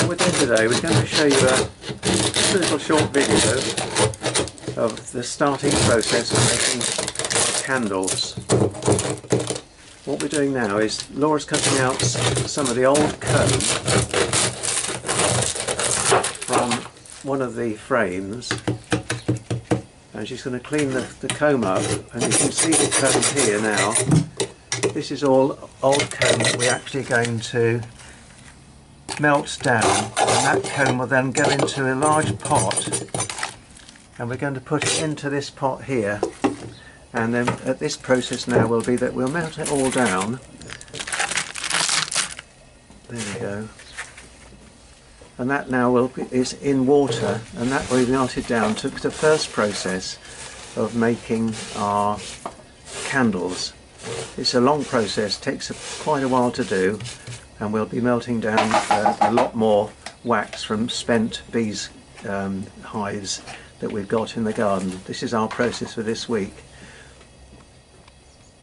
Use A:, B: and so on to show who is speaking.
A: What we're doing today, we're going to show you a, little short video of the starting process of making candles. What we're doing now is Laura's cutting out some of the old comb from one of the frames and she's going to clean the, the comb up and you can see the comb here now. This is all old comb that we're actually going to melt down. And that comb will then go into a large pot. And we're going to put it into this pot here. And then at this process now will be that we'll melt it all down. There we go. And that now will be, is in water. And that will be melted down. To the first process of making our candles it's a long process takes a, quite a while to do and we'll be melting down uh, a lot more wax from spent bees um, hives that we've got in the garden. This is our process for this week